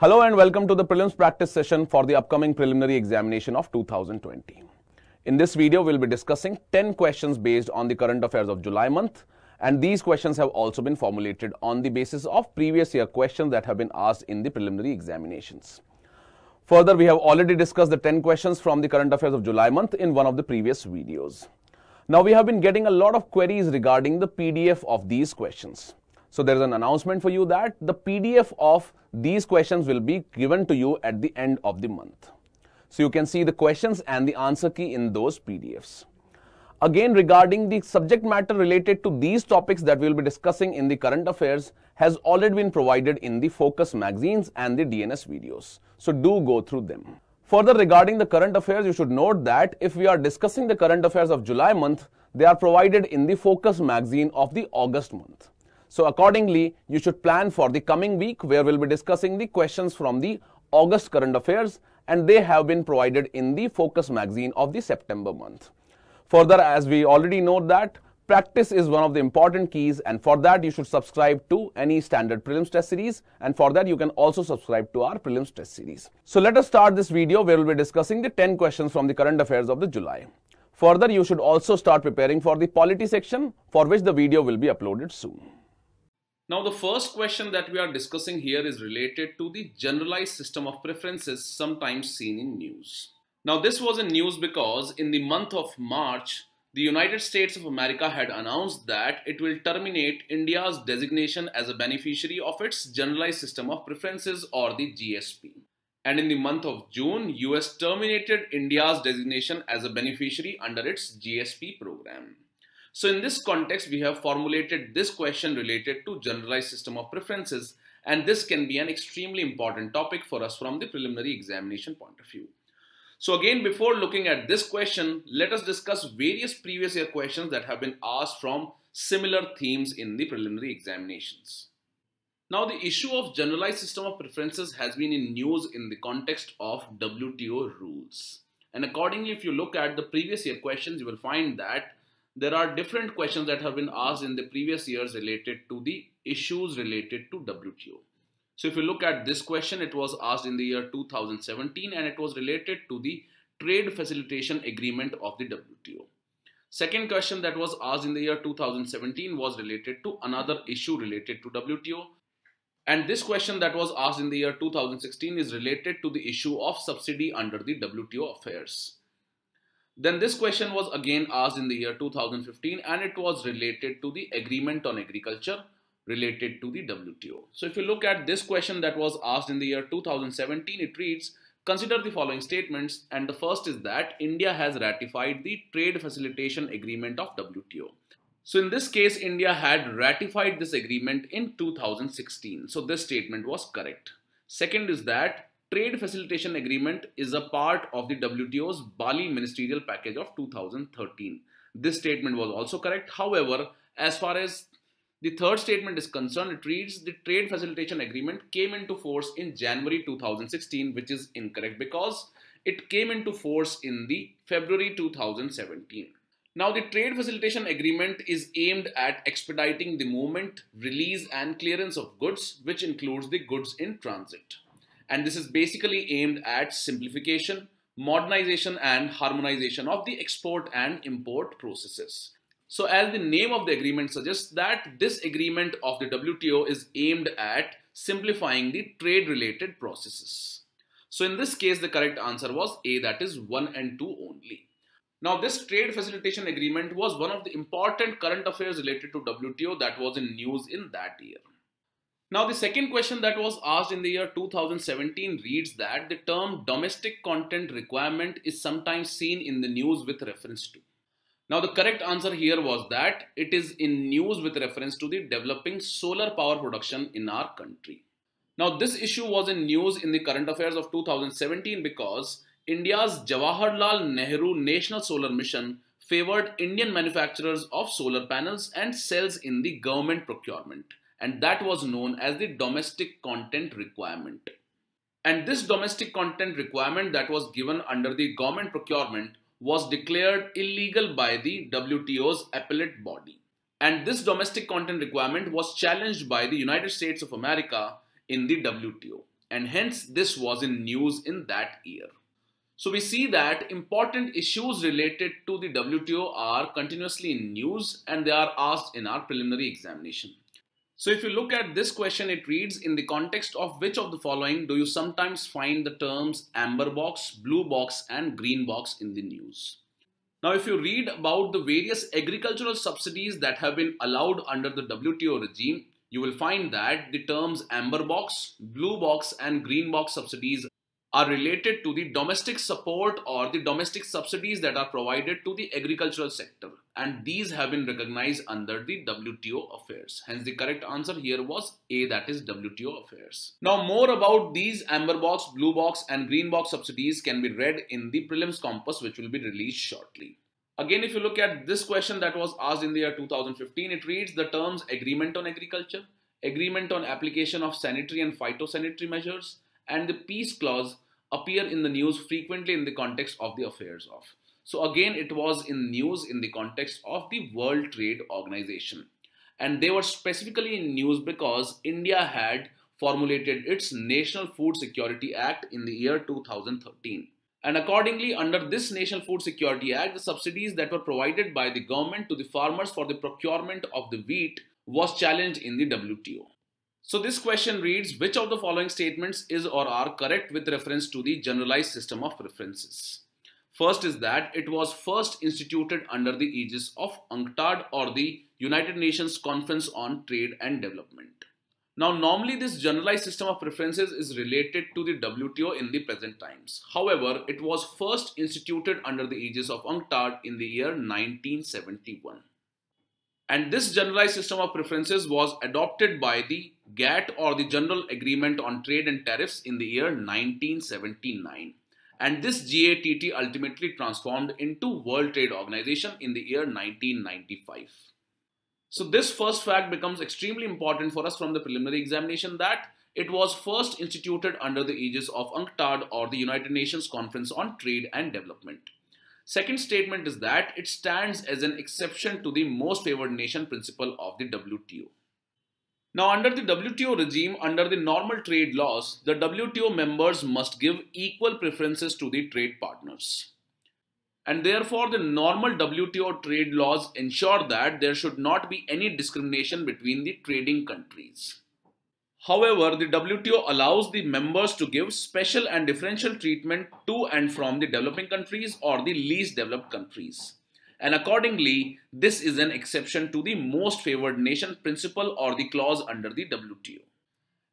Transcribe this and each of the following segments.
Hello and welcome to the prelims practice session for the upcoming preliminary examination of 2020. In this video, we'll be discussing 10 questions based on the current affairs of July month and these questions have also been formulated on the basis of previous year questions that have been asked in the preliminary examinations. Further, we have already discussed the 10 questions from the current affairs of July month in one of the previous videos. Now, we have been getting a lot of queries regarding the PDF of these questions. So there is an announcement for you that the PDF of these questions will be given to you at the end of the month. So you can see the questions and the answer key in those PDFs. Again, regarding the subject matter related to these topics that we will be discussing in the current affairs has already been provided in the focus magazines and the DNS videos. So do go through them. Further, regarding the current affairs, you should note that if we are discussing the current affairs of July month, they are provided in the focus magazine of the August month. So accordingly, you should plan for the coming week where we'll be discussing the questions from the August current affairs and they have been provided in the focus magazine of the September month. Further, as we already know that practice is one of the important keys and for that you should subscribe to any standard prelims test series and for that you can also subscribe to our prelims test series. So let us start this video where we'll be discussing the 10 questions from the current affairs of the July. Further, you should also start preparing for the polity section for which the video will be uploaded soon. Now the first question that we are discussing here is related to the generalized system of preferences sometimes seen in news. Now this was in news because in the month of March, the United States of America had announced that it will terminate India's designation as a beneficiary of its generalized system of preferences or the GSP. And in the month of June, US terminated India's designation as a beneficiary under its GSP program. So in this context, we have formulated this question related to generalized system of preferences and this can be an extremely important topic for us from the preliminary examination point of view. So again, before looking at this question, let us discuss various previous year questions that have been asked from similar themes in the preliminary examinations. Now the issue of generalized system of preferences has been in news in the context of WTO rules. And accordingly, if you look at the previous year questions, you will find that there are different questions that have been asked in the previous years related to the issues related to WTO. So if you look at this question, it was asked in the year 2017 and it was related to the trade facilitation agreement of the WTO. Second question that was asked in the year 2017 was related to another issue related to WTO. And this question that was asked in the year 2016 is related to the issue of subsidy under the WTO affairs. Then this question was again asked in the year 2015 and it was related to the agreement on agriculture related to the WTO. So if you look at this question that was asked in the year 2017, it reads, consider the following statements and the first is that India has ratified the trade facilitation agreement of WTO. So in this case, India had ratified this agreement in 2016. So this statement was correct. Second is that Trade Facilitation Agreement is a part of the WTO's Bali Ministerial Package of 2013. This statement was also correct. However, as far as the third statement is concerned, it reads the Trade Facilitation Agreement came into force in January 2016, which is incorrect because it came into force in the February 2017. Now, the Trade Facilitation Agreement is aimed at expediting the movement, release and clearance of goods, which includes the goods in transit and this is basically aimed at simplification, modernization and harmonization of the export and import processes. So as the name of the agreement suggests that this agreement of the WTO is aimed at simplifying the trade related processes. So in this case the correct answer was A that is 1 and 2 only. Now this trade facilitation agreement was one of the important current affairs related to WTO that was in news in that year. Now, the second question that was asked in the year 2017 reads that the term domestic content requirement is sometimes seen in the news with reference to. Now, the correct answer here was that it is in news with reference to the developing solar power production in our country. Now, this issue was in news in the current affairs of 2017 because India's Jawaharlal Nehru National Solar Mission favored Indian manufacturers of solar panels and cells in the government procurement and that was known as the domestic content requirement. And this domestic content requirement that was given under the government procurement was declared illegal by the WTO's appellate body. And this domestic content requirement was challenged by the United States of America in the WTO. and hence this was in news in that year. So we see that important issues related to the WTO are continuously in news and they are asked in our preliminary examination. So if you look at this question, it reads, in the context of which of the following do you sometimes find the terms amber box, blue box and green box in the news? Now, if you read about the various agricultural subsidies that have been allowed under the WTO regime, you will find that the terms amber box, blue box and green box subsidies are related to the domestic support or the domestic subsidies that are provided to the agricultural sector and these have been recognized under the WTO affairs. Hence the correct answer here was A that is WTO affairs. Now more about these amber box, blue box and green box subsidies can be read in the prelims compass which will be released shortly. Again if you look at this question that was asked in the year 2015 it reads the terms agreement on agriculture, agreement on application of sanitary and phytosanitary measures and the peace clause appear in the news frequently in the context of the affairs of. So again, it was in news in the context of the World Trade Organization. And they were specifically in news because India had formulated its National Food Security Act in the year 2013. And accordingly, under this National Food Security Act, the subsidies that were provided by the government to the farmers for the procurement of the wheat was challenged in the WTO. So this question reads, which of the following statements is or are correct with reference to the generalized system of preferences? First is that it was first instituted under the aegis of UNCTAD or the United Nations Conference on Trade and Development. Now, normally this generalized system of preferences is related to the WTO in the present times. However, it was first instituted under the aegis of UNCTAD in the year 1971. And this generalized system of preferences was adopted by the GATT or the General Agreement on Trade and Tariffs in the year 1979. And this GATT ultimately transformed into World Trade Organization in the year 1995. So this first fact becomes extremely important for us from the preliminary examination that it was first instituted under the aegis of UNCTAD or the United Nations Conference on Trade and Development. Second statement is that it stands as an exception to the most favored nation principle of the WTO. Now, under the WTO regime, under the normal trade laws, the WTO members must give equal preferences to the trade partners. And therefore, the normal WTO trade laws ensure that there should not be any discrimination between the trading countries. However, the WTO allows the members to give special and differential treatment to and from the developing countries or the least developed countries. And accordingly, this is an exception to the most favored nation principle or the clause under the WTO.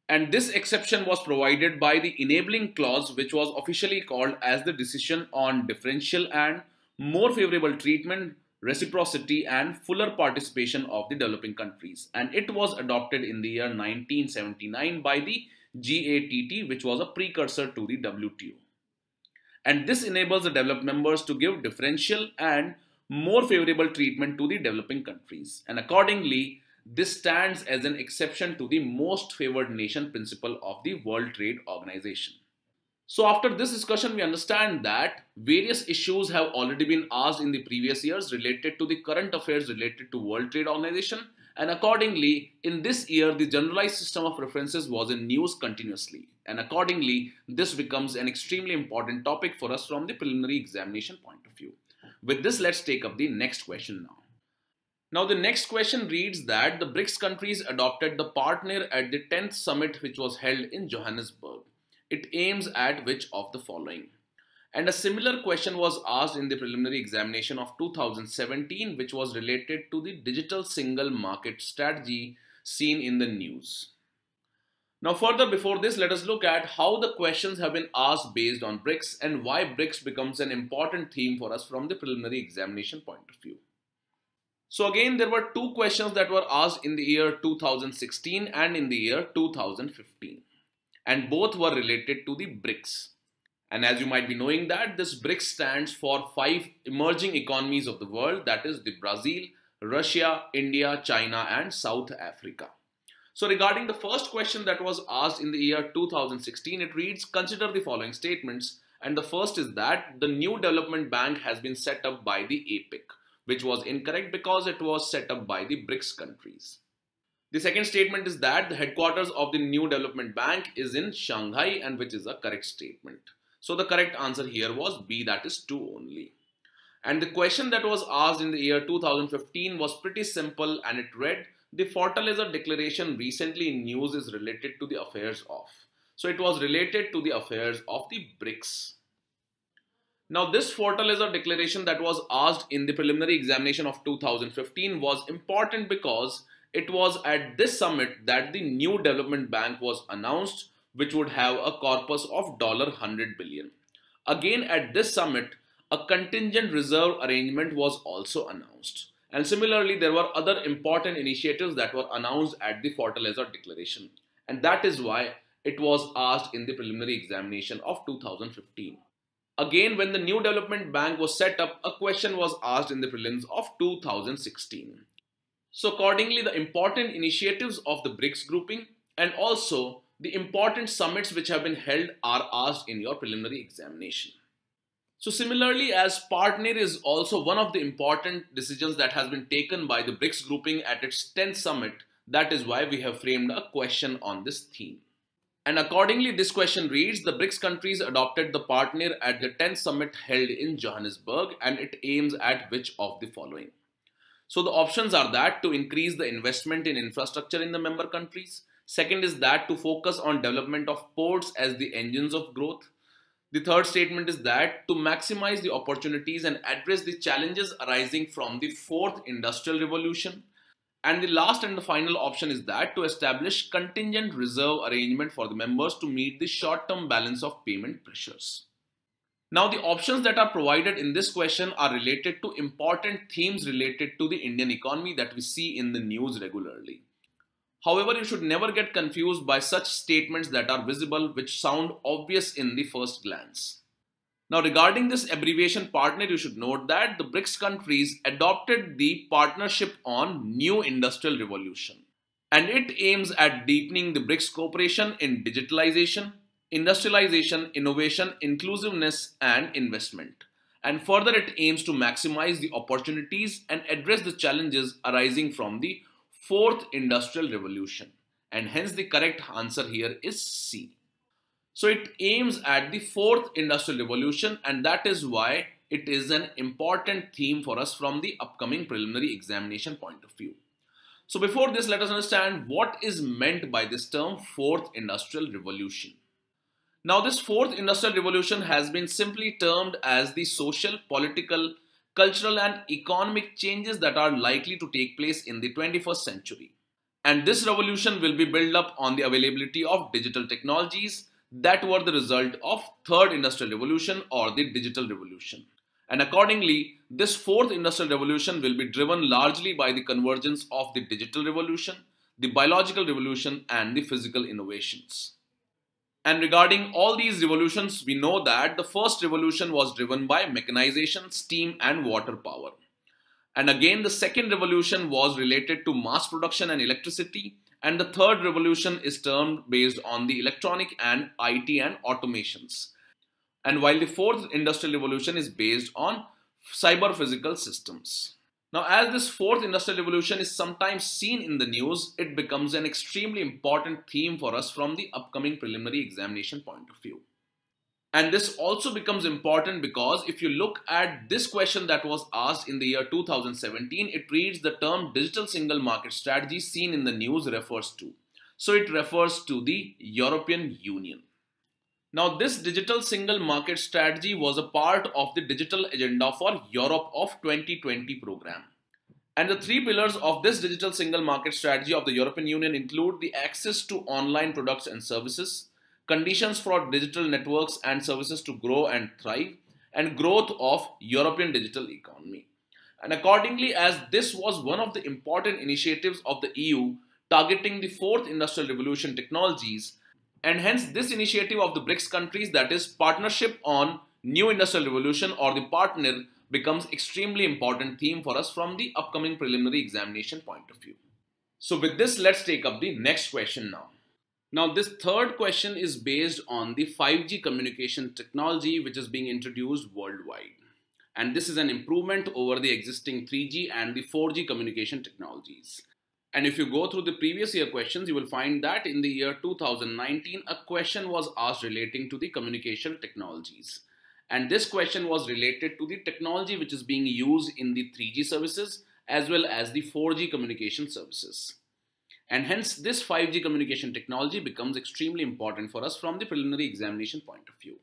And this exception was provided by the enabling clause which was officially called as the decision on differential and more favorable treatment reciprocity and fuller participation of the developing countries and it was adopted in the year 1979 by the GATT which was a precursor to the WTO. And this enables the developed members to give differential and more favorable treatment to the developing countries and accordingly this stands as an exception to the most favored nation principle of the World Trade Organization. So after this discussion, we understand that various issues have already been asked in the previous years related to the current affairs related to World Trade Organization and accordingly, in this year, the generalized system of preferences was in news continuously. And accordingly, this becomes an extremely important topic for us from the preliminary examination point of view. With this, let's take up the next question now. Now, the next question reads that the BRICS countries adopted the PartNIR at the 10th summit which was held in Johannesburg it aims at which of the following? And a similar question was asked in the preliminary examination of 2017, which was related to the digital single market strategy seen in the news. Now, further before this, let us look at how the questions have been asked based on BRICS and why BRICS becomes an important theme for us from the preliminary examination point of view. So again, there were two questions that were asked in the year 2016 and in the year 2015 and both were related to the BRICS. And as you might be knowing that this BRICS stands for five emerging economies of the world that is the Brazil, Russia, India, China and South Africa. So regarding the first question that was asked in the year 2016 it reads consider the following statements and the first is that the new development bank has been set up by the APEC which was incorrect because it was set up by the BRICS countries. The second statement is that the headquarters of the new development bank is in Shanghai and which is a correct statement. So the correct answer here was B that is 2 only. And the question that was asked in the year 2015 was pretty simple and it read the Fortaleza declaration recently in news is related to the affairs of. So it was related to the affairs of the BRICS. Now this Fortaleza declaration that was asked in the preliminary examination of 2015 was important because it was at this summit that the new development bank was announced which would have a corpus of $100 billion. Again at this summit, a contingent reserve arrangement was also announced. And similarly, there were other important initiatives that were announced at the Fortaleza Declaration. And that is why it was asked in the preliminary examination of 2015. Again, when the new development bank was set up, a question was asked in the prelims of 2016. So accordingly, the important initiatives of the BRICS grouping and also the important summits which have been held are asked in your preliminary examination. So similarly, as PartNIR is also one of the important decisions that has been taken by the BRICS grouping at its 10th summit, that is why we have framed a question on this theme. And accordingly, this question reads, the BRICS countries adopted the PartNIR at the 10th summit held in Johannesburg and it aims at which of the following? So the options are that to increase the investment in infrastructure in the member countries. Second is that to focus on development of ports as the engines of growth. The third statement is that to maximize the opportunities and address the challenges arising from the fourth industrial revolution. And the last and the final option is that to establish contingent reserve arrangement for the members to meet the short-term balance of payment pressures. Now the options that are provided in this question are related to important themes related to the Indian economy that we see in the news regularly. However, you should never get confused by such statements that are visible which sound obvious in the first glance. Now regarding this abbreviation PartNIR, you should note that the BRICS countries adopted the Partnership on New Industrial Revolution. And it aims at deepening the BRICS cooperation in digitalization, industrialization, innovation, inclusiveness and investment. And further it aims to maximize the opportunities and address the challenges arising from the fourth industrial revolution. And hence the correct answer here is C. So it aims at the fourth industrial revolution and that is why it is an important theme for us from the upcoming preliminary examination point of view. So before this, let us understand what is meant by this term fourth industrial revolution. Now this fourth industrial revolution has been simply termed as the social, political, cultural and economic changes that are likely to take place in the 21st century. And this revolution will be built up on the availability of digital technologies, that were the result of third industrial revolution or the digital revolution. And accordingly, this fourth industrial revolution will be driven largely by the convergence of the digital revolution, the biological revolution and the physical innovations. And regarding all these revolutions, we know that the first revolution was driven by mechanization, steam and water power. And again, the second revolution was related to mass production and electricity and the third revolution is termed based on the electronic and IT and automations. And while the fourth industrial revolution is based on cyber physical systems. Now, as this fourth industrial revolution is sometimes seen in the news, it becomes an extremely important theme for us from the upcoming preliminary examination point of view. And this also becomes important because if you look at this question that was asked in the year 2017, it reads the term digital single market strategy seen in the news refers to. So it refers to the European Union. Now this digital single market strategy was a part of the digital agenda for Europe of 2020 program. And the three pillars of this digital single market strategy of the European Union include the access to online products and services, conditions for digital networks and services to grow and thrive, and growth of European digital economy. And accordingly, as this was one of the important initiatives of the EU targeting the fourth industrial revolution technologies, and hence this initiative of the BRICS countries that is partnership on new industrial revolution or the PartNIR becomes extremely important theme for us from the upcoming preliminary examination point of view. So with this, let's take up the next question now. Now this third question is based on the 5G communication technology which is being introduced worldwide. And this is an improvement over the existing 3G and the 4G communication technologies. And if you go through the previous year questions, you will find that in the year 2019, a question was asked relating to the communication technologies. And this question was related to the technology which is being used in the 3G services as well as the 4G communication services. And hence this 5G communication technology becomes extremely important for us from the preliminary examination point of view.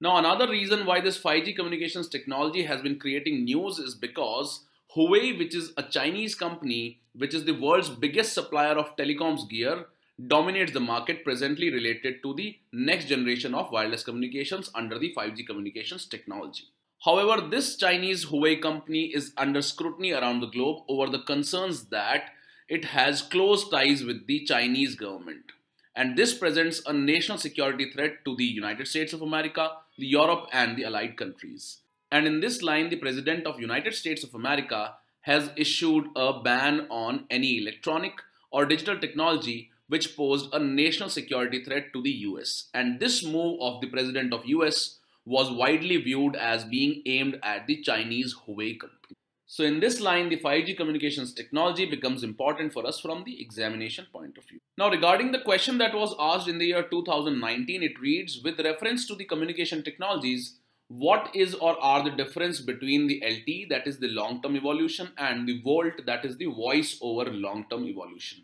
Now another reason why this 5G communications technology has been creating news is because Huawei, which is a Chinese company, which is the world's biggest supplier of telecoms gear, dominates the market presently related to the next generation of wireless communications under the 5G communications technology. However, this Chinese Huawei company is under scrutiny around the globe over the concerns that it has close ties with the Chinese government. And this presents a national security threat to the United States of America, Europe and the allied countries. And in this line, the President of United States of America has issued a ban on any electronic or digital technology which posed a national security threat to the US. And this move of the President of US was widely viewed as being aimed at the Chinese Huawei company. So in this line, the 5G communications technology becomes important for us from the examination point of view. Now regarding the question that was asked in the year 2019, it reads, with reference to the communication technologies, what is or are the difference between the LTE, that is the long-term evolution, and the VoLTE, that is the voice over long-term evolution.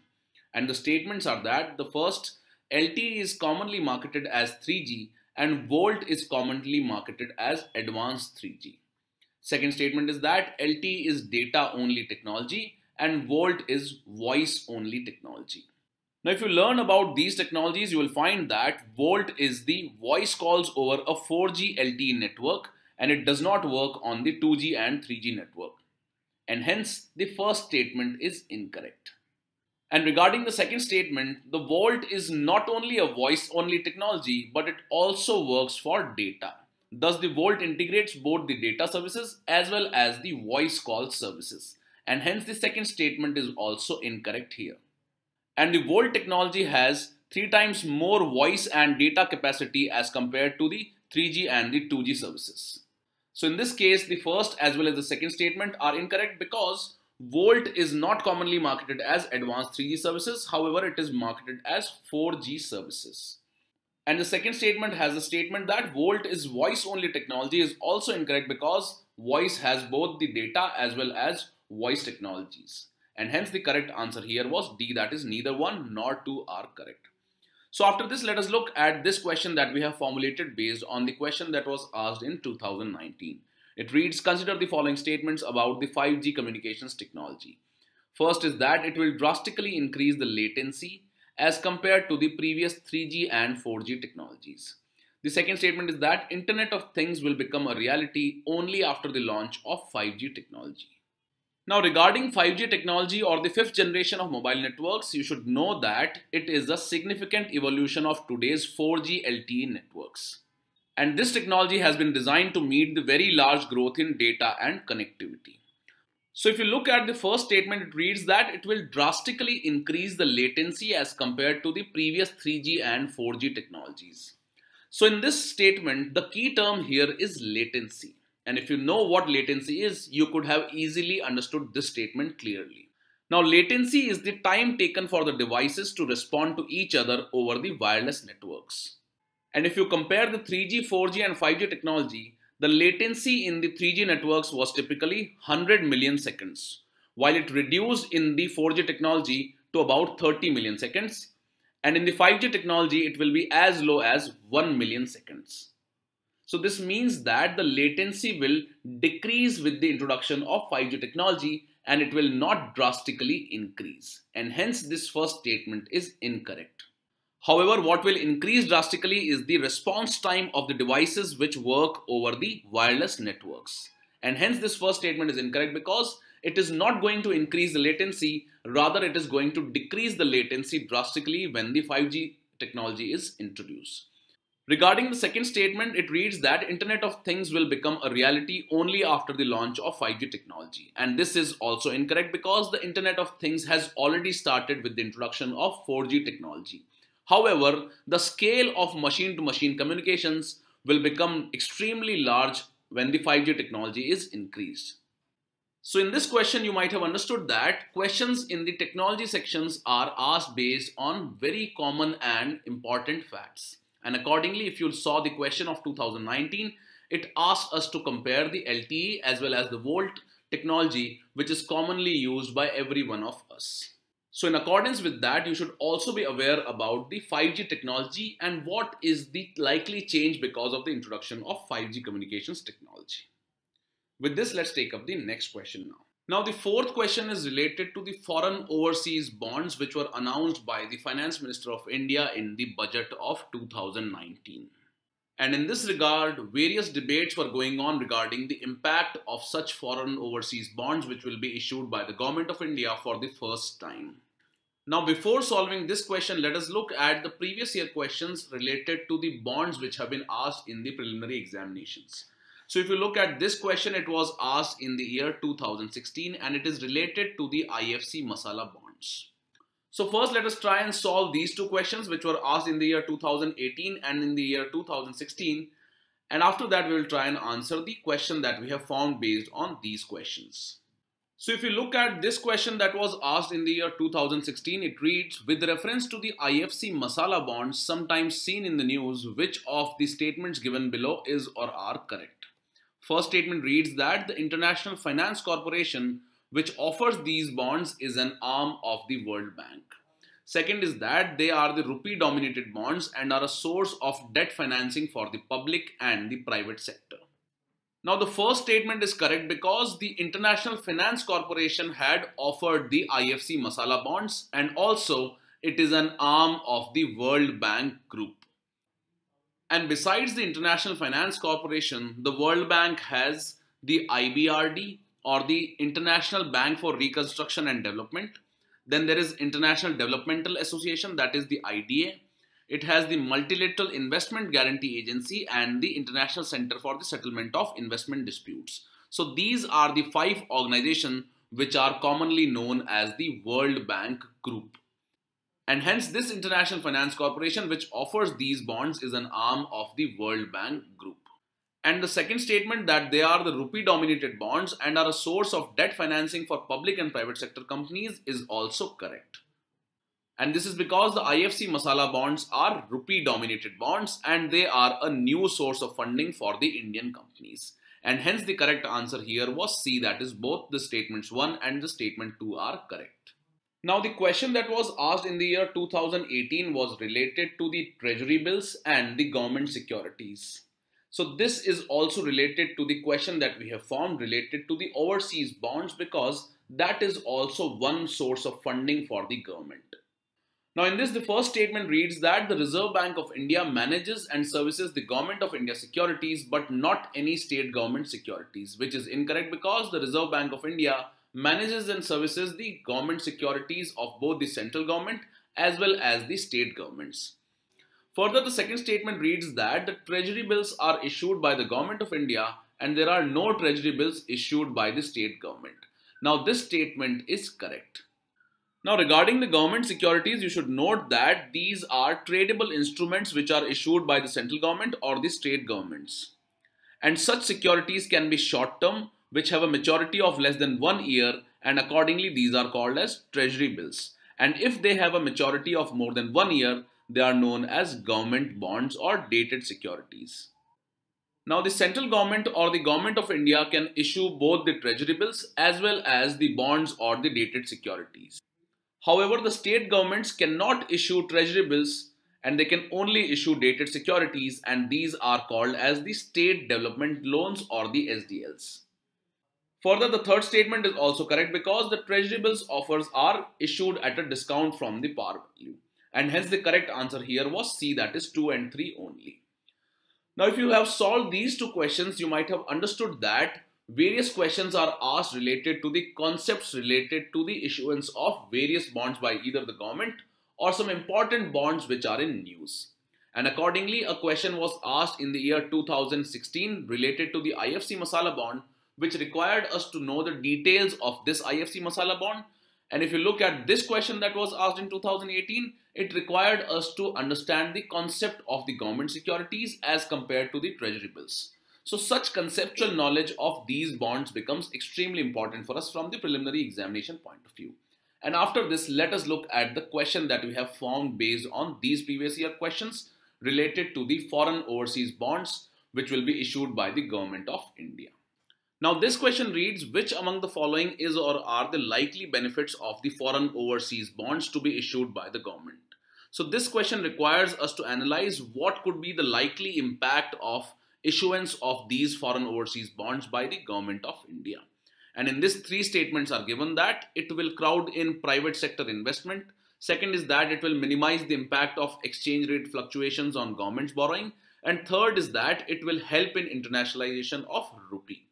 And the statements are that the first, LTE is commonly marketed as 3G and VoLTE is commonly marketed as advanced 3G. Second statement is that LTE is data only technology and VoLTE is voice only technology. Now if you learn about these technologies, you will find that VoLTE is the voice calls over a 4G LTE network and it does not work on the 2G and 3G network. And hence the first statement is incorrect. And regarding the second statement, the VoLTE is not only a voice only technology, but it also works for data. Thus, the VoLTE integrates both the data services as well as the voice call services. And hence, the second statement is also incorrect here. And the VoLTE technology has three times more voice and data capacity as compared to the 3G and the 2G services. So in this case, the first as well as the second statement are incorrect because VoLTE is not commonly marketed as advanced 3G services. However, it is marketed as 4G services. And the second statement has a statement that VoLTE is voice only technology is also incorrect because voice has both the data as well as voice technologies. And hence the correct answer here was D that is neither one nor two are correct. So after this let us look at this question that we have formulated based on the question that was asked in 2019. It reads, consider the following statements about the 5G communications technology. First is that it will drastically increase the latency as compared to the previous 3G and 4G technologies. The second statement is that Internet of Things will become a reality only after the launch of 5G technology. Now regarding 5G technology or the fifth generation of mobile networks, you should know that it is a significant evolution of today's 4G LTE networks. And this technology has been designed to meet the very large growth in data and connectivity. So if you look at the first statement, it reads that it will drastically increase the latency as compared to the previous 3G and 4G technologies. So in this statement, the key term here is latency. And if you know what latency is, you could have easily understood this statement clearly. Now latency is the time taken for the devices to respond to each other over the wireless networks. And if you compare the 3G, 4G and 5G technology, the latency in the 3G networks was typically 100 million seconds, while it reduced in the 4G technology to about 30 million seconds. And in the 5G technology, it will be as low as 1 million seconds. So this means that the latency will decrease with the introduction of 5G technology and it will not drastically increase. And hence this first statement is incorrect. However, what will increase drastically is the response time of the devices which work over the wireless networks. And hence this first statement is incorrect because it is not going to increase the latency, rather it is going to decrease the latency drastically when the 5G technology is introduced. Regarding the second statement, it reads that Internet of Things will become a reality only after the launch of 5G technology. And this is also incorrect because the Internet of Things has already started with the introduction of 4G technology. However, the scale of machine-to-machine -machine communications will become extremely large when the 5G technology is increased. So in this question, you might have understood that questions in the technology sections are asked based on very common and important facts. And accordingly, if you saw the question of 2019, it asks us to compare the LTE as well as the VoLTE technology, which is commonly used by every one of us. So in accordance with that, you should also be aware about the 5G technology and what is the likely change because of the introduction of 5G communications technology. With this, let's take up the next question now. Now, the fourth question is related to the foreign overseas bonds which were announced by the Finance Minister of India in the budget of 2019. And in this regard, various debates were going on regarding the impact of such foreign overseas bonds which will be issued by the Government of India for the first time. Now, before solving this question, let us look at the previous year questions related to the bonds which have been asked in the preliminary examinations. So if you look at this question, it was asked in the year 2016 and it is related to the IFC Masala bonds. So first let us try and solve these two questions which were asked in the year 2018 and in the year 2016 and after that we will try and answer the question that we have found based on these questions. So if you look at this question that was asked in the year 2016, it reads, with reference to the IFC Masala bonds sometimes seen in the news, which of the statements given below is or are correct? First statement reads that the International Finance Corporation, which offers these bonds, is an arm of the World Bank. Second is that they are the rupee dominated bonds and are a source of debt financing for the public and the private sector. Now, the first statement is correct because the International Finance Corporation had offered the IFC Masala bonds and also it is an arm of the World Bank Group. And besides the International Finance Corporation, the World Bank has the IBRD or the International Bank for Reconstruction and Development. Then there is International Developmental Association, that is the IDA. It has the Multilateral Investment Guarantee Agency and the International Center for the Settlement of Investment Disputes. So these are the five organizations which are commonly known as the World Bank Group. And hence this International Finance Corporation which offers these bonds is an arm of the World Bank Group. And the second statement that they are the rupee dominated bonds and are a source of debt financing for public and private sector companies is also correct. And this is because the IFC Masala bonds are rupee dominated bonds and they are a new source of funding for the Indian companies. And hence the correct answer here was C that is both the statements 1 and the statement 2 are correct. Now, the question that was asked in the year 2018 was related to the treasury bills and the government securities. So this is also related to the question that we have formed related to the overseas bonds because that is also one source of funding for the government. Now in this the first statement reads that the Reserve Bank of India manages and services the Government of India securities but not any state government securities which is incorrect because the Reserve Bank of India manages and services the government securities of both the central government as well as the state governments. Further, the second statement reads that the treasury bills are issued by the government of India and there are no treasury bills issued by the state government. Now, this statement is correct. Now, regarding the government securities, you should note that these are tradable instruments which are issued by the central government or the state governments. And such securities can be short term which have a maturity of less than one year and accordingly these are called as treasury bills. And if they have a maturity of more than one year, they are known as government bonds or dated securities. Now the central government or the government of India can issue both the treasury bills as well as the bonds or the dated securities. However, the state governments cannot issue treasury bills and they can only issue dated securities and these are called as the state development loans or the SDLs. Further, the third statement is also correct because the treasury bills offers are issued at a discount from the par value. And hence the correct answer here was C that is 2 and 3 only. Now if you have solved these two questions, you might have understood that various questions are asked related to the concepts related to the issuance of various bonds by either the government or some important bonds which are in news. And accordingly, a question was asked in the year 2016 related to the IFC Masala bond which required us to know the details of this IFC Masala bond. And if you look at this question that was asked in 2018, it required us to understand the concept of the government securities as compared to the treasury bills. So such conceptual knowledge of these bonds becomes extremely important for us from the preliminary examination point of view. And after this, let us look at the question that we have formed based on these previous year questions related to the foreign overseas bonds which will be issued by the government of India. Now this question reads which among the following is or are the likely benefits of the foreign overseas bonds to be issued by the government. So this question requires us to analyze what could be the likely impact of issuance of these foreign overseas bonds by the government of India. And in this three statements are given that it will crowd in private sector investment. Second is that it will minimize the impact of exchange rate fluctuations on government's borrowing. And third is that it will help in internationalization of rupee.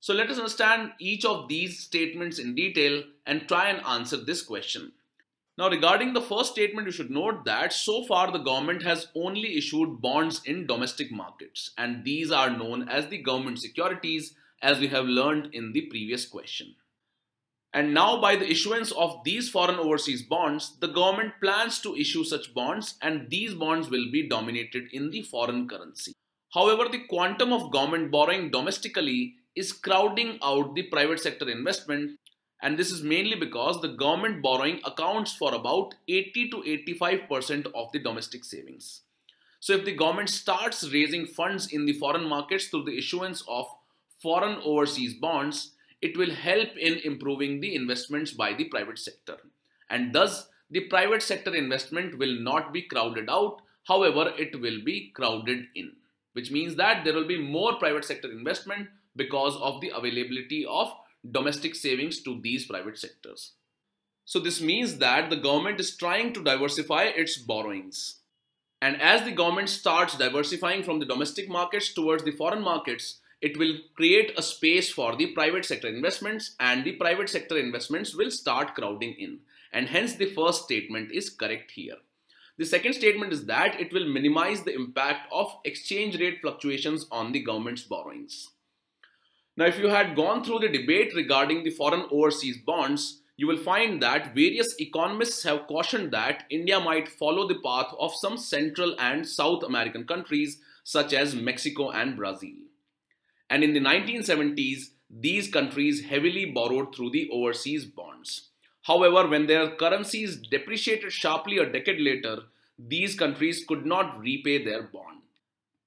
So let us understand each of these statements in detail and try and answer this question. Now regarding the first statement, you should note that so far the government has only issued bonds in domestic markets and these are known as the government securities as we have learned in the previous question. And now by the issuance of these foreign overseas bonds, the government plans to issue such bonds and these bonds will be dominated in the foreign currency. However, the quantum of government borrowing domestically is crowding out the private sector investment and this is mainly because the government borrowing accounts for about 80 to 85% of the domestic savings. So if the government starts raising funds in the foreign markets through the issuance of foreign overseas bonds, it will help in improving the investments by the private sector. And thus, the private sector investment will not be crowded out, however, it will be crowded in, which means that there will be more private sector investment because of the availability of domestic savings to these private sectors. So this means that the government is trying to diversify its borrowings. And as the government starts diversifying from the domestic markets towards the foreign markets, it will create a space for the private sector investments and the private sector investments will start crowding in. And hence the first statement is correct here. The second statement is that it will minimize the impact of exchange rate fluctuations on the government's borrowings. Now, if you had gone through the debate regarding the foreign overseas bonds, you will find that various economists have cautioned that India might follow the path of some Central and South American countries such as Mexico and Brazil. And in the 1970s, these countries heavily borrowed through the overseas bonds. However, when their currencies depreciated sharply a decade later, these countries could not repay their bond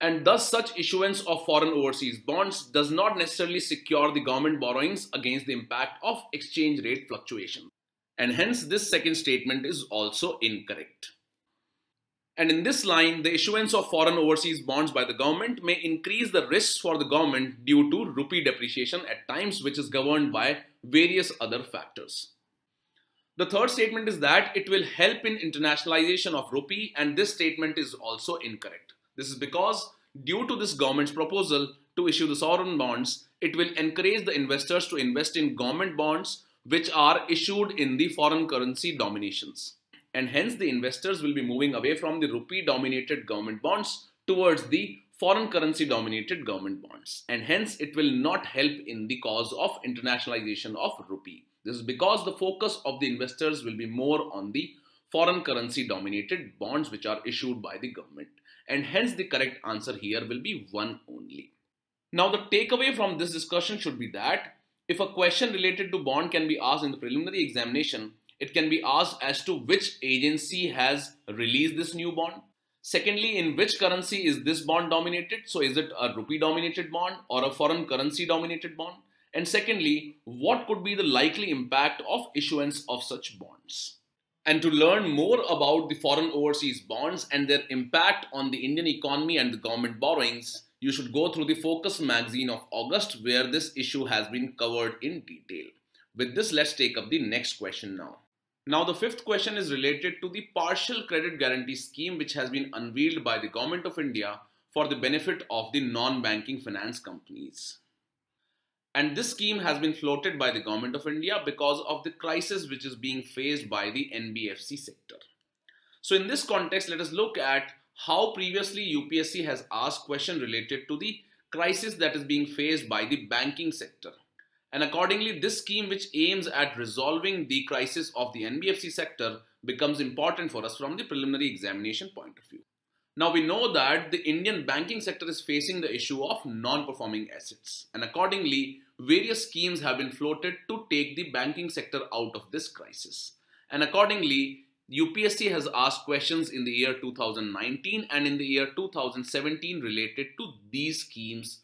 and thus such issuance of foreign overseas bonds does not necessarily secure the government borrowings against the impact of exchange rate fluctuation. And hence this second statement is also incorrect. And in this line, the issuance of foreign overseas bonds by the government may increase the risks for the government due to rupee depreciation at times which is governed by various other factors. The third statement is that it will help in internationalization of rupee and this statement is also incorrect. This is because due to this government's proposal to issue the sovereign bonds, it will encourage the investors to invest in government bonds which are issued in the foreign currency dominations. And hence the investors will be moving away from the rupee dominated government bonds towards the foreign currency dominated government bonds. And hence it will not help in the cause of internationalization of rupee. This is because the focus of the investors will be more on the foreign currency dominated bonds which are issued by the government and hence the correct answer here will be 1 only. Now the takeaway from this discussion should be that if a question related to bond can be asked in the preliminary examination, it can be asked as to which agency has released this new bond. Secondly, in which currency is this bond dominated? So is it a rupee dominated bond or a foreign currency dominated bond? And secondly, what could be the likely impact of issuance of such bonds? And to learn more about the foreign overseas bonds and their impact on the Indian economy and the government borrowings, you should go through the Focus magazine of August where this issue has been covered in detail. With this, let's take up the next question now. Now, the fifth question is related to the partial credit guarantee scheme which has been unveiled by the Government of India for the benefit of the non-banking finance companies. And this scheme has been floated by the Government of India because of the crisis which is being faced by the NBFC sector. So in this context, let us look at how previously UPSC has asked question related to the crisis that is being faced by the banking sector. And accordingly, this scheme which aims at resolving the crisis of the NBFC sector becomes important for us from the preliminary examination point of view. Now we know that the Indian banking sector is facing the issue of non-performing assets and accordingly various schemes have been floated to take the banking sector out of this crisis. And accordingly UPSC has asked questions in the year 2019 and in the year 2017 related to these schemes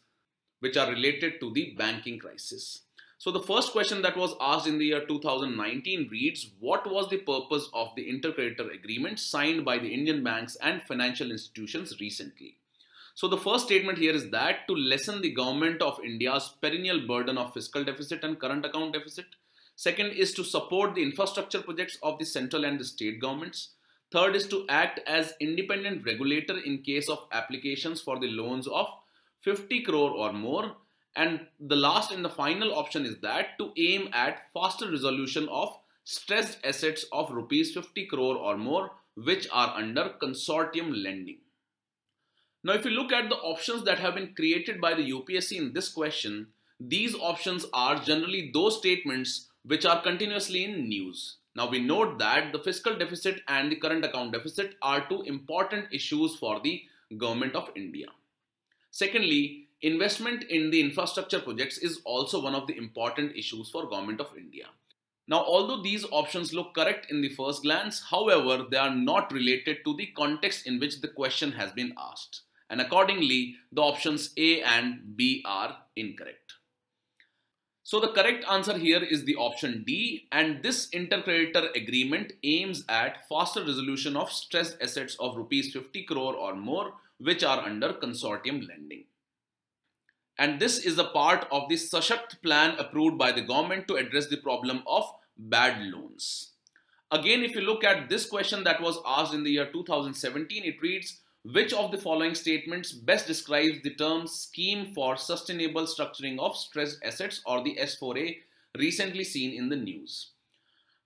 which are related to the banking crisis. So the first question that was asked in the year 2019 reads, what was the purpose of the intercreditor agreement signed by the Indian banks and financial institutions recently? So the first statement here is that to lessen the government of India's perennial burden of fiscal deficit and current account deficit. Second is to support the infrastructure projects of the central and the state governments. Third is to act as independent regulator in case of applications for the loans of 50 crore or more and the last and the final option is that to aim at faster resolution of stressed assets of rupees 50 crore or more which are under consortium lending. Now if you look at the options that have been created by the UPSC in this question, these options are generally those statements which are continuously in news. Now we note that the fiscal deficit and the current account deficit are two important issues for the government of India. Secondly, investment in the infrastructure projects is also one of the important issues for government of India. Now, although these options look correct in the first glance, however, they are not related to the context in which the question has been asked. And accordingly, the options A and B are incorrect. So the correct answer here is the option D and this intercreditor agreement aims at faster resolution of stressed assets of rupees 50 crore or more which are under consortium lending and this is a part of the Sashakt plan approved by the government to address the problem of bad loans. Again, if you look at this question that was asked in the year 2017, it reads, which of the following statements best describes the term scheme for sustainable structuring of stressed assets or the S4A recently seen in the news?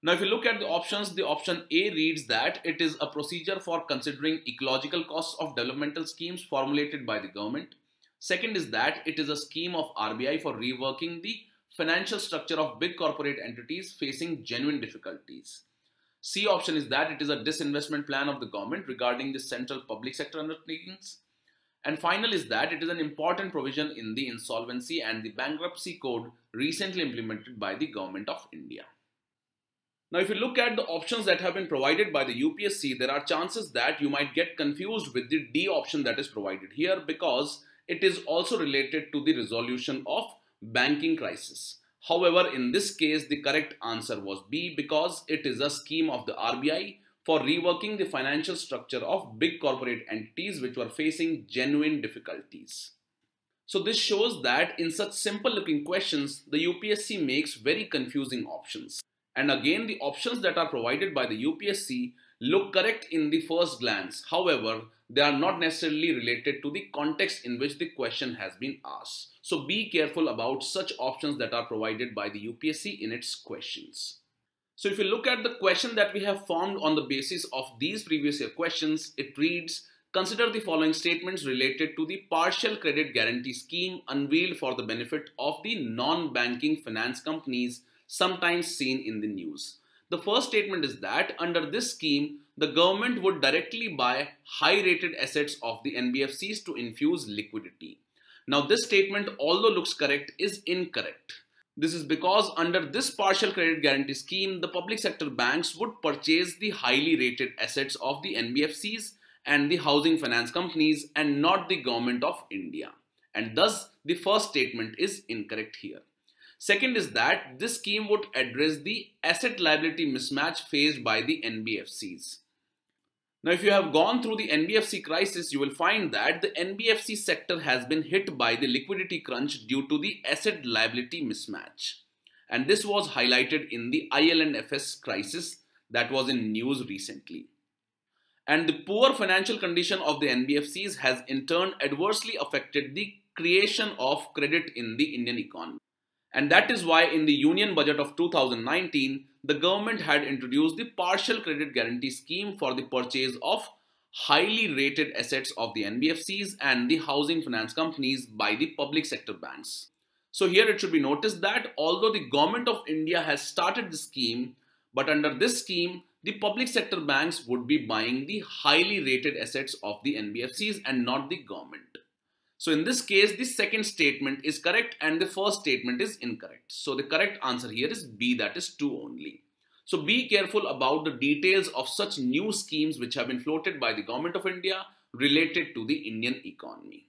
Now, if you look at the options, the option A reads that it is a procedure for considering ecological costs of developmental schemes formulated by the government. Second is that it is a scheme of RBI for reworking the financial structure of big corporate entities facing genuine difficulties. C option is that it is a disinvestment plan of the government regarding the central public sector undertakings. And final is that it is an important provision in the insolvency and the bankruptcy code recently implemented by the government of India. Now, if you look at the options that have been provided by the UPSC, there are chances that you might get confused with the D option that is provided here because it is also related to the resolution of banking crisis. However, in this case, the correct answer was B because it is a scheme of the RBI for reworking the financial structure of big corporate entities which were facing genuine difficulties. So this shows that in such simple looking questions, the UPSC makes very confusing options. And again, the options that are provided by the UPSC look correct in the first glance. However, they are not necessarily related to the context in which the question has been asked. So be careful about such options that are provided by the UPSC in its questions. So if you look at the question that we have formed on the basis of these previous year questions, it reads, consider the following statements related to the partial credit guarantee scheme unveiled for the benefit of the non-banking finance companies sometimes seen in the news. The first statement is that under this scheme, the government would directly buy high rated assets of the NBFCs to infuse liquidity. Now this statement, although looks correct, is incorrect. This is because under this partial credit guarantee scheme, the public sector banks would purchase the highly rated assets of the NBFCs and the housing finance companies and not the government of India. And thus, the first statement is incorrect here. Second is that this scheme would address the asset liability mismatch faced by the NBFCs. Now, if you have gone through the NBFC crisis, you will find that the NBFC sector has been hit by the liquidity crunch due to the asset liability mismatch. And this was highlighted in the IL&FS crisis that was in news recently. And the poor financial condition of the NBFCs has in turn adversely affected the creation of credit in the Indian economy. And that is why in the Union Budget of 2019, the government had introduced the partial credit guarantee scheme for the purchase of highly rated assets of the NBFCs and the housing finance companies by the public sector banks. So here it should be noticed that although the government of India has started the scheme, but under this scheme, the public sector banks would be buying the highly rated assets of the NBFCs and not the government. So in this case, the second statement is correct and the first statement is incorrect. So the correct answer here is B, that is 2 only. So be careful about the details of such new schemes which have been floated by the government of India related to the Indian economy.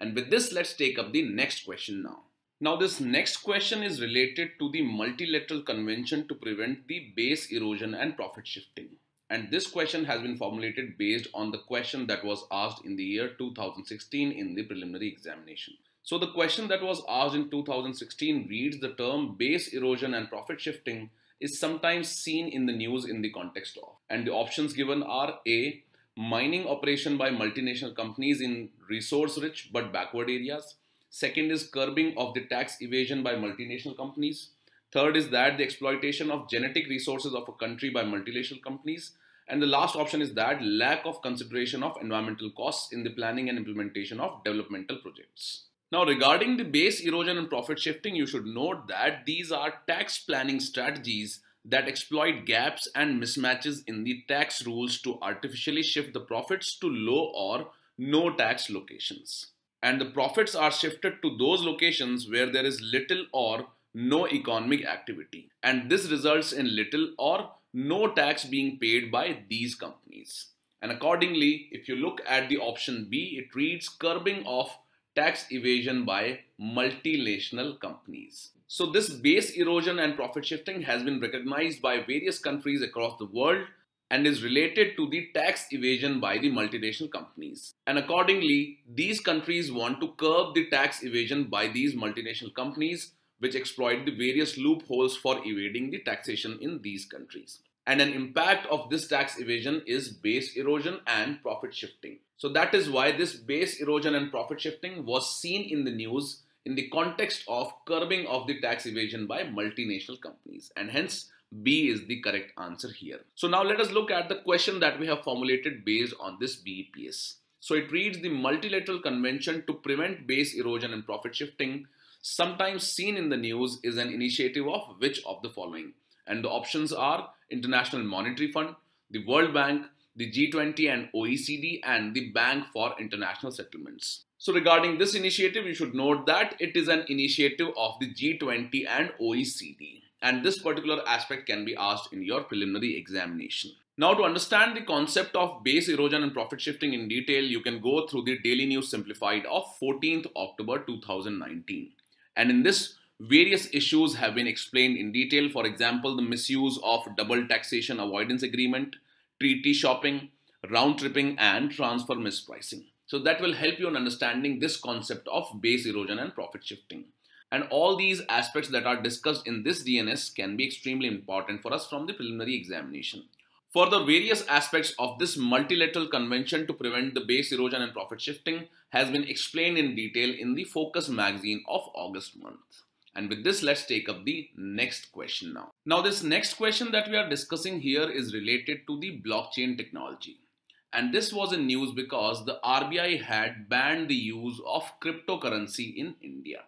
And with this, let's take up the next question now. Now this next question is related to the multilateral convention to prevent the base erosion and profit shifting. And this question has been formulated based on the question that was asked in the year 2016 in the preliminary examination. So the question that was asked in 2016 reads the term base erosion and profit shifting is sometimes seen in the news in the context of. And the options given are A. Mining operation by multinational companies in resource rich but backward areas. Second is curbing of the tax evasion by multinational companies. Third is that the exploitation of genetic resources of a country by multinational companies. And the last option is that lack of consideration of environmental costs in the planning and implementation of developmental projects. Now, regarding the base erosion and profit shifting, you should note that these are tax planning strategies that exploit gaps and mismatches in the tax rules to artificially shift the profits to low or no tax locations and the profits are shifted to those locations where there is little or no economic activity. And this results in little or no tax being paid by these companies. And accordingly, if you look at the option B, it reads curbing of tax evasion by multinational companies. So this base erosion and profit shifting has been recognized by various countries across the world and is related to the tax evasion by the multinational companies. And accordingly, these countries want to curb the tax evasion by these multinational companies which exploit the various loopholes for evading the taxation in these countries. And an impact of this tax evasion is base erosion and profit shifting. So that is why this base erosion and profit shifting was seen in the news in the context of curbing of the tax evasion by multinational companies and hence B is the correct answer here. So now let us look at the question that we have formulated based on this BEPS. So it reads the multilateral convention to prevent base erosion and profit shifting sometimes seen in the news is an initiative of which of the following? And the options are International Monetary Fund, the World Bank, the G20 and OECD and the Bank for International Settlements. So regarding this initiative, you should note that it is an initiative of the G20 and OECD and this particular aspect can be asked in your preliminary examination. Now to understand the concept of base erosion and profit shifting in detail, you can go through the Daily News Simplified of 14th October 2019. And in this, various issues have been explained in detail. For example, the misuse of double taxation avoidance agreement, treaty shopping, round tripping and transfer mispricing. So that will help you in understanding this concept of base erosion and profit shifting. And all these aspects that are discussed in this DNS can be extremely important for us from the preliminary examination. Further, various aspects of this multilateral convention to prevent the base erosion and profit shifting has been explained in detail in the Focus magazine of August month. And with this, let's take up the next question now. Now, this next question that we are discussing here is related to the blockchain technology. And this was in news because the RBI had banned the use of cryptocurrency in India.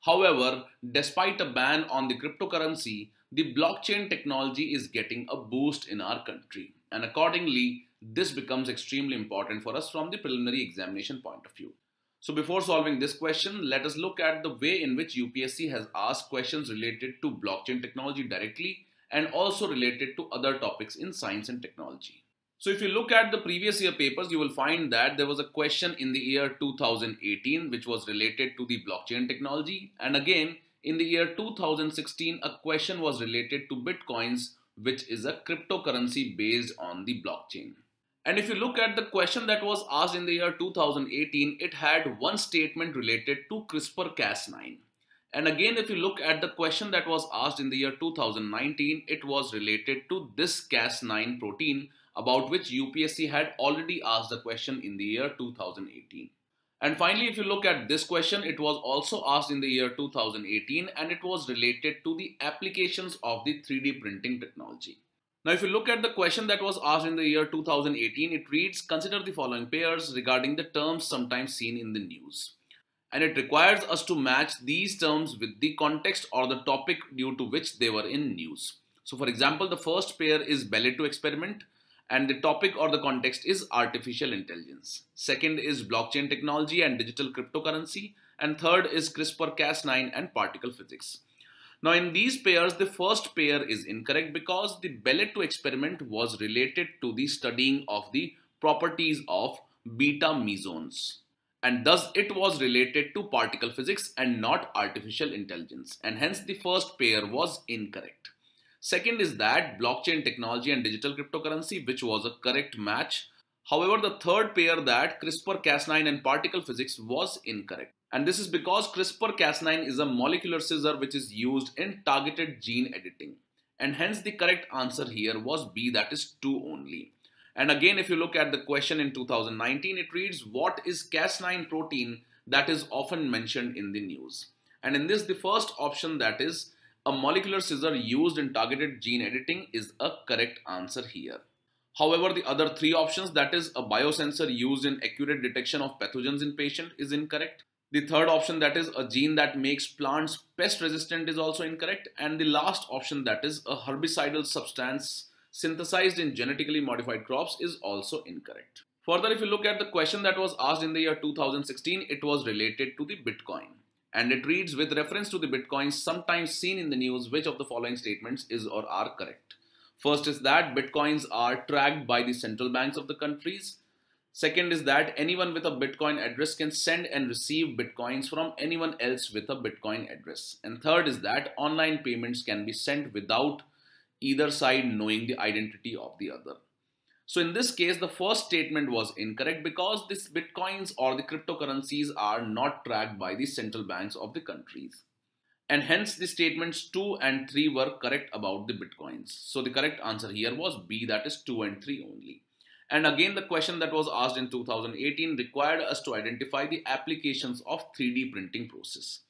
However, despite a ban on the cryptocurrency, the blockchain technology is getting a boost in our country. And accordingly, this becomes extremely important for us from the preliminary examination point of view. So before solving this question, let us look at the way in which UPSC has asked questions related to blockchain technology directly and also related to other topics in science and technology. So if you look at the previous year papers, you will find that there was a question in the year 2018 which was related to the blockchain technology. And again, in the year 2016, a question was related to Bitcoins, which is a cryptocurrency based on the blockchain. And if you look at the question that was asked in the year 2018, it had one statement related to CRISPR-Cas9. And again, if you look at the question that was asked in the year 2019, it was related to this Cas9 protein, about which UPSC had already asked the question in the year 2018. And finally, if you look at this question, it was also asked in the year 2018 and it was related to the applications of the 3D printing technology. Now, if you look at the question that was asked in the year 2018, it reads, consider the following pairs regarding the terms sometimes seen in the news. And it requires us to match these terms with the context or the topic due to which they were in news. So for example, the first pair is Belle 2 experiment and the topic or the context is artificial intelligence. Second is blockchain technology and digital cryptocurrency and third is CRISPR-Cas9 and particle physics. Now in these pairs, the first pair is incorrect because the Belle 2 experiment was related to the studying of the properties of beta mesons and thus it was related to particle physics and not artificial intelligence and hence the first pair was incorrect. Second is that blockchain technology and digital cryptocurrency which was a correct match. However, the third pair that CRISPR-Cas9 and particle physics was incorrect. And this is because CRISPR-Cas9 is a molecular scissor which is used in targeted gene editing. And hence the correct answer here was B that is 2 only. And again if you look at the question in 2019 it reads what is Cas9 protein that is often mentioned in the news. And in this the first option that is a molecular scissor used in targeted gene editing is a correct answer here. However, the other three options that is a biosensor used in accurate detection of pathogens in patient is incorrect. The third option that is a gene that makes plants pest resistant is also incorrect. And the last option that is a herbicidal substance synthesized in genetically modified crops is also incorrect. Further, if you look at the question that was asked in the year 2016, it was related to the Bitcoin. And it reads, with reference to the Bitcoins sometimes seen in the news, which of the following statements is or are correct? First is that Bitcoins are tracked by the central banks of the countries. Second is that anyone with a Bitcoin address can send and receive Bitcoins from anyone else with a Bitcoin address. And third is that online payments can be sent without either side knowing the identity of the other. So in this case, the first statement was incorrect because these Bitcoins or the cryptocurrencies are not tracked by the central banks of the countries. And hence the statements 2 and 3 were correct about the Bitcoins. So the correct answer here was B that is 2 and 3 only. And again, the question that was asked in 2018 required us to identify the applications of 3D printing process.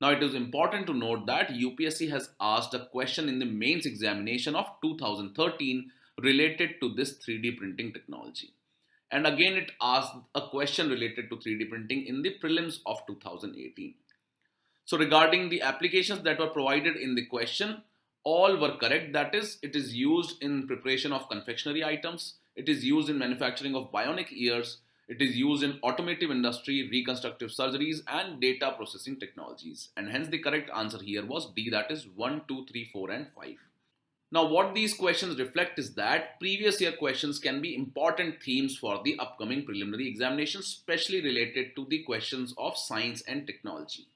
Now, it is important to note that UPSC has asked a question in the mains examination of 2013 related to this 3D printing technology. And again, it asked a question related to 3D printing in the prelims of 2018. So regarding the applications that were provided in the question, all were correct. That is, it is used in preparation of confectionery items, it is used in manufacturing of bionic ears. It is used in automotive industry, reconstructive surgeries and data processing technologies. And hence the correct answer here was D that is 1, 2, 3, 4 and 5. Now what these questions reflect is that previous year questions can be important themes for the upcoming preliminary examinations, especially related to the questions of science and technology.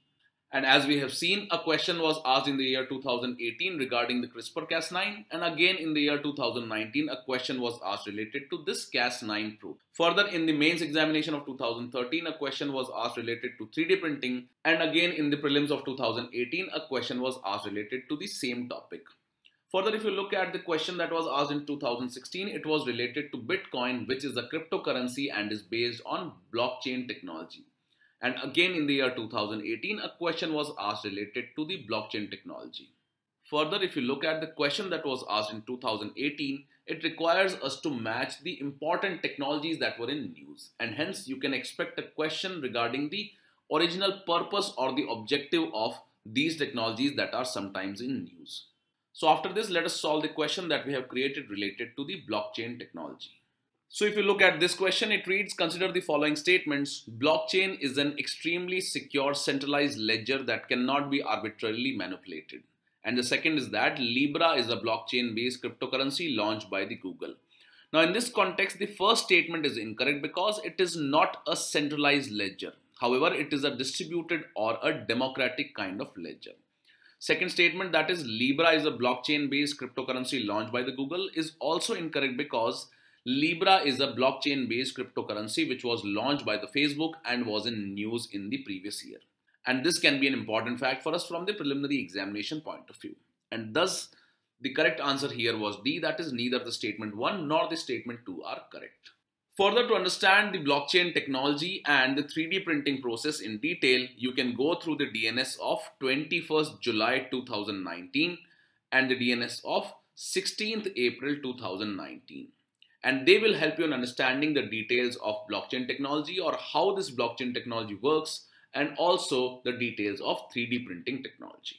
And as we have seen, a question was asked in the year 2018 regarding the CRISPR-Cas9 and again in the year 2019 a question was asked related to this Cas9 probe. Further in the mains examination of 2013 a question was asked related to 3D printing and again in the prelims of 2018 a question was asked related to the same topic. Further, if you look at the question that was asked in 2016, it was related to Bitcoin, which is a cryptocurrency and is based on blockchain technology. And again in the year 2018, a question was asked related to the blockchain technology. Further, if you look at the question that was asked in 2018, it requires us to match the important technologies that were in news. And hence you can expect a question regarding the original purpose or the objective of these technologies that are sometimes in news. So after this, let us solve the question that we have created related to the blockchain technology. So if you look at this question, it reads, consider the following statements. Blockchain is an extremely secure centralized ledger that cannot be arbitrarily manipulated. And the second is that Libra is a blockchain based cryptocurrency launched by the Google. Now in this context, the first statement is incorrect because it is not a centralized ledger. However, it is a distributed or a democratic kind of ledger. Second statement that is Libra is a blockchain based cryptocurrency launched by the Google is also incorrect because Libra is a blockchain based cryptocurrency which was launched by the Facebook and was in news in the previous year. And this can be an important fact for us from the preliminary examination point of view. And thus, the correct answer here was D, that is neither the statement 1 nor the statement 2 are correct. Further, to understand the blockchain technology and the 3D printing process in detail, you can go through the DNS of 21st July 2019 and the DNS of 16th April 2019 and they will help you in understanding the details of blockchain technology or how this blockchain technology works and also the details of 3D printing technology.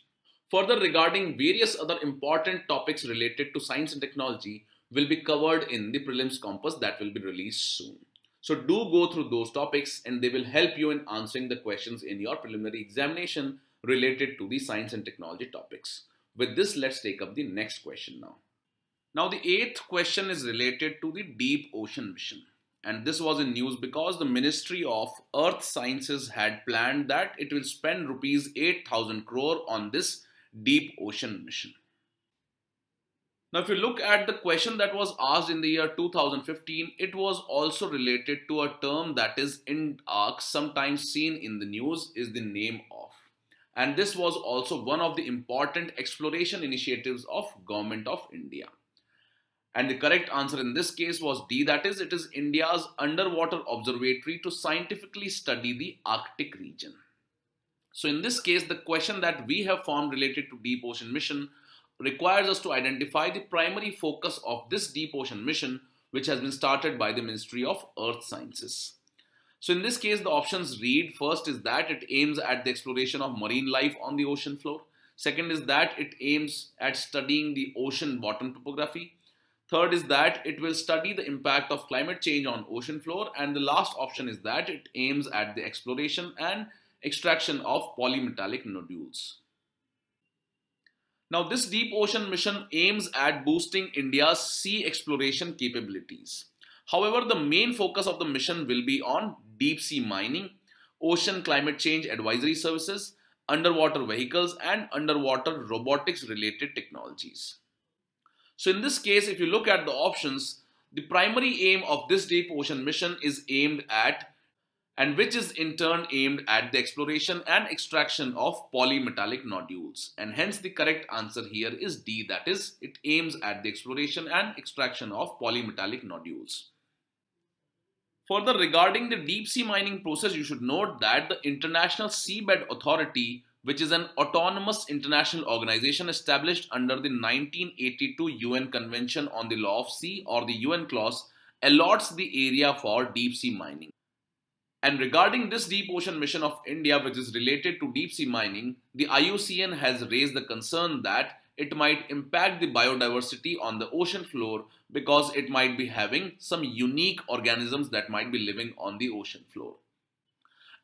Further regarding various other important topics related to science and technology will be covered in the prelims compass that will be released soon. So do go through those topics and they will help you in answering the questions in your preliminary examination related to the science and technology topics. With this, let's take up the next question now. Now the eighth question is related to the deep ocean mission. And this was in news because the Ministry of Earth Sciences had planned that it will spend rupees 8000 crore on this deep ocean mission. Now, if you look at the question that was asked in the year 2015, it was also related to a term that is IndARC, sometimes seen in the news, is the name of. And this was also one of the important exploration initiatives of Government of India. And the correct answer in this case was D, that is, it is India's underwater observatory to scientifically study the Arctic region. So in this case, the question that we have formed related to deep ocean mission requires us to identify the primary focus of this deep ocean mission, which has been started by the Ministry of Earth Sciences. So in this case, the options read first is that it aims at the exploration of marine life on the ocean floor. Second is that it aims at studying the ocean bottom topography. Third is that it will study the impact of climate change on ocean floor. And the last option is that it aims at the exploration and extraction of polymetallic nodules. Now, this deep ocean mission aims at boosting India's sea exploration capabilities. However, the main focus of the mission will be on deep sea mining, ocean climate change advisory services, underwater vehicles, and underwater robotics related technologies. So in this case, if you look at the options, the primary aim of this deep ocean mission is aimed at and which is in turn aimed at the exploration and extraction of polymetallic nodules. And hence the correct answer here is D, that is, it aims at the exploration and extraction of polymetallic nodules. Further, regarding the deep sea mining process, you should note that the International Seabed Authority which is an autonomous international organization established under the 1982 UN Convention on the Law of Sea or the UNCLOS, allots the area for deep sea mining. And regarding this deep ocean mission of India, which is related to deep sea mining, the IUCN has raised the concern that it might impact the biodiversity on the ocean floor because it might be having some unique organisms that might be living on the ocean floor.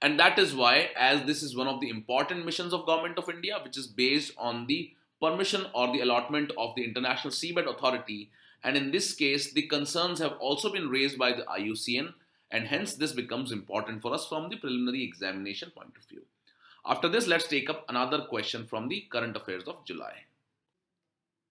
And that is why, as this is one of the important missions of Government of India, which is based on the permission or the allotment of the International Seabed Authority, and in this case, the concerns have also been raised by the IUCN, and hence this becomes important for us from the preliminary examination point of view. After this, let's take up another question from the current affairs of July.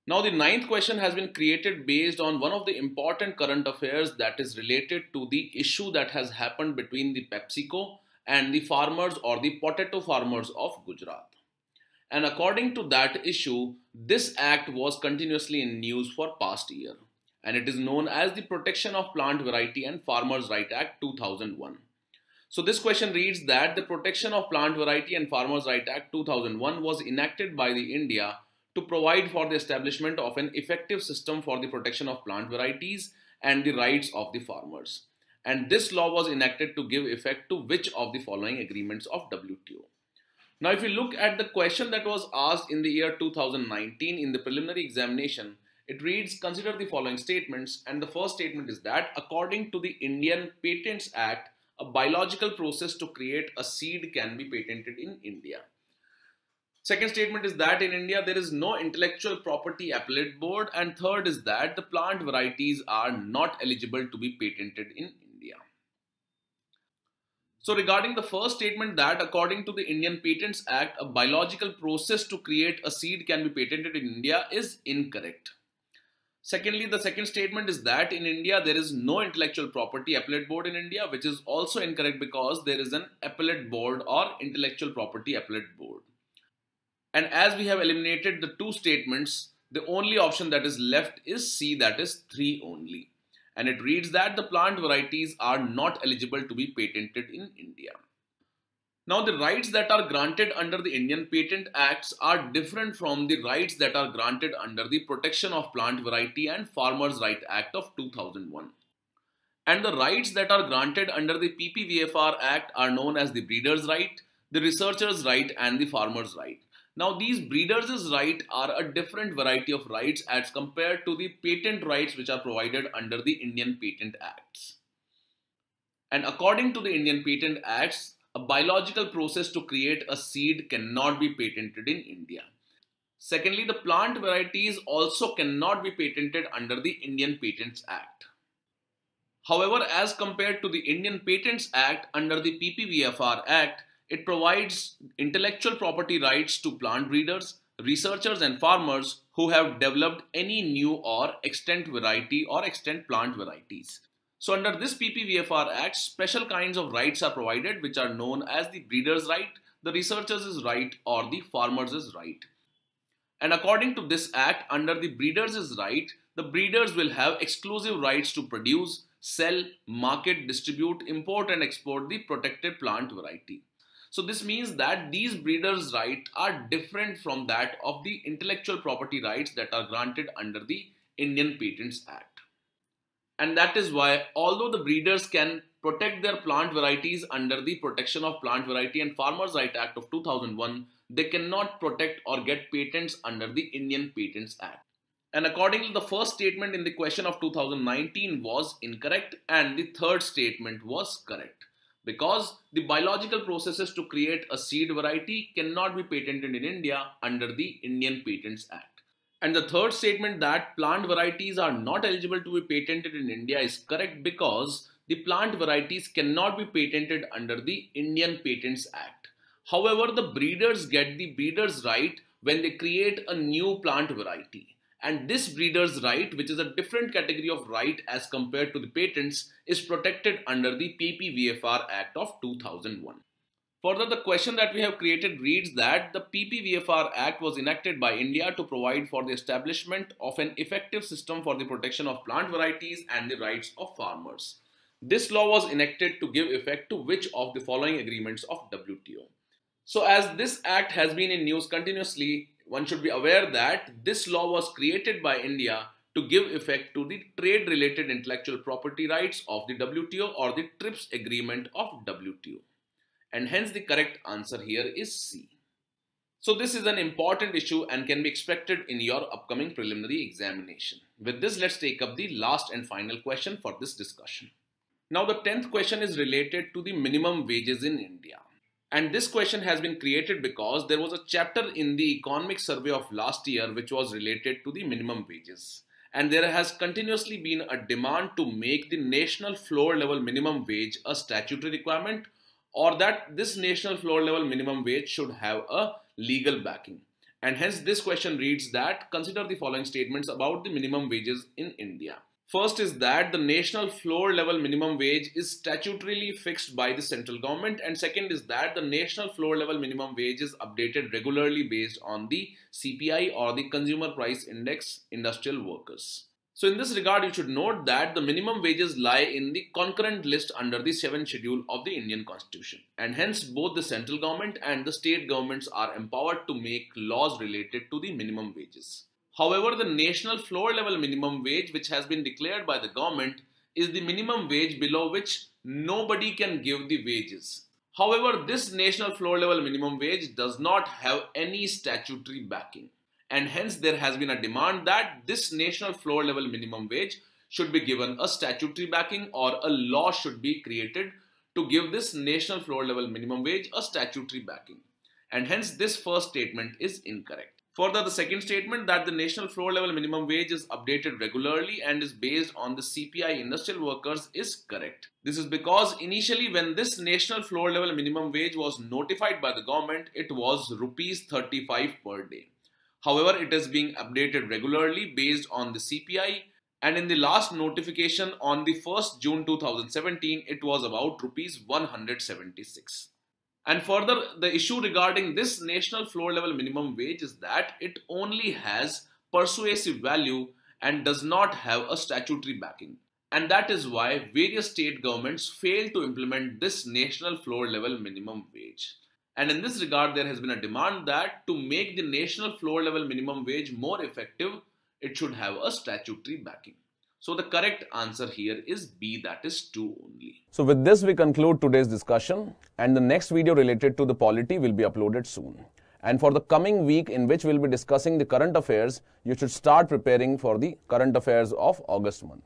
Now, the ninth question has been created based on one of the important current affairs that is related to the issue that has happened between the PepsiCo and the farmers or the potato farmers of Gujarat. And according to that issue, this act was continuously in news for past year and it is known as the Protection of Plant Variety and Farmers' Right Act 2001. So this question reads that the Protection of Plant Variety and Farmers' Right Act 2001 was enacted by the India to provide for the establishment of an effective system for the protection of plant varieties and the rights of the farmers and this law was enacted to give effect to which of the following agreements of WTO. Now, if you look at the question that was asked in the year 2019 in the preliminary examination, it reads, consider the following statements. And the first statement is that according to the Indian Patents Act, a biological process to create a seed can be patented in India. Second statement is that in India there is no intellectual property appellate board and third is that the plant varieties are not eligible to be patented in India. so regarding the first statement that according to the Indian Patents Act, a biological process to create a seed can be patented in India is incorrect. Secondly, the second statement is that in India there is no intellectual property appellate board in India, which is also incorrect because there is an appellate board or intellectual property appellate board. And as we have eliminated the two statements, the only option that is left is C, that is 3 only and it reads that the plant varieties are not eligible to be patented in India. Now the rights that are granted under the Indian Patent Acts are different from the rights that are granted under the Protection of Plant Variety and Farmers' Right Act of 2001. And the rights that are granted under the PPVFR Act are known as the breeder's right, the researcher's right and the farmer's right. Now these breeders' right are a different variety of rights as compared to the patent rights which are provided under the Indian Patent Acts. And according to the Indian Patent Acts, a biological process to create a seed cannot be patented in India. Secondly, the plant varieties also cannot be patented under the Indian Patents Act. However, as compared to the Indian Patents Act under the PPVFR Act, it provides intellectual property rights to plant breeders, researchers and farmers who have developed any new or extant variety or extant plant varieties. So under this PPVFR Act, special kinds of rights are provided which are known as the breeder's right, the researcher's right or the farmer's right. And according to this act, under the breeder's right, the breeders will have exclusive rights to produce, sell, market, distribute, import and export the protected plant variety. So this means that these breeders' rights are different from that of the intellectual property rights that are granted under the Indian Patents Act. And that is why although the breeders can protect their plant varieties under the Protection of Plant Variety and Farmers Right Act of 2001, they cannot protect or get patents under the Indian Patents Act. And accordingly, the first statement in the question of 2019 was incorrect and the third statement was correct because the biological processes to create a seed variety cannot be patented in India under the Indian Patents Act. And the third statement that plant varieties are not eligible to be patented in India is correct because the plant varieties cannot be patented under the Indian Patents Act. However, the breeders get the breeder's right when they create a new plant variety. And this breeder's right, which is a different category of right as compared to the patents, is protected under the PPVFR Act of 2001. Further, the question that we have created reads that the PPVFR Act was enacted by India to provide for the establishment of an effective system for the protection of plant varieties and the rights of farmers. This law was enacted to give effect to which of the following agreements of WTO? So as this act has been in news continuously, one should be aware that this law was created by India to give effect to the trade related intellectual property rights of the WTO or the TRIPS agreement of WTO. And hence the correct answer here is C. So this is an important issue and can be expected in your upcoming preliminary examination. With this, let's take up the last and final question for this discussion. Now the 10th question is related to the minimum wages in India. And this question has been created because there was a chapter in the economic survey of last year which was related to the minimum wages. And there has continuously been a demand to make the national floor level minimum wage a statutory requirement or that this national floor level minimum wage should have a legal backing. And hence this question reads that consider the following statements about the minimum wages in India. First is that the national floor level minimum wage is statutorily fixed by the central government and second is that the national floor level minimum wage is updated regularly based on the CPI or the consumer price index industrial workers. So in this regard you should note that the minimum wages lie in the concurrent list under the 7th schedule of the Indian constitution and hence both the central government and the state governments are empowered to make laws related to the minimum wages. However, the national floor level minimum wage, which has been declared by the government, is the minimum wage below which nobody can give the wages. However, this national floor level minimum wage does not have any statutory backing. And hence, there has been a demand that this national floor level minimum wage should be given a statutory backing or a law should be created to give this national floor level minimum wage a statutory backing. And hence, this first statement is incorrect. Further, the second statement that the national floor level minimum wage is updated regularly and is based on the CPI industrial workers is correct. This is because initially when this national floor level minimum wage was notified by the government, it was rupees 35 per day. However, it is being updated regularly based on the CPI and in the last notification on the 1st June 2017, it was about rupees 176. And further, the issue regarding this national floor level minimum wage is that it only has persuasive value and does not have a statutory backing. And that is why various state governments fail to implement this national floor level minimum wage. And in this regard, there has been a demand that to make the national floor level minimum wage more effective, it should have a statutory backing. So the correct answer here is B, that is 2 only. So with this, we conclude today's discussion and the next video related to the polity will be uploaded soon. And for the coming week, in which we'll be discussing the current affairs, you should start preparing for the current affairs of August month.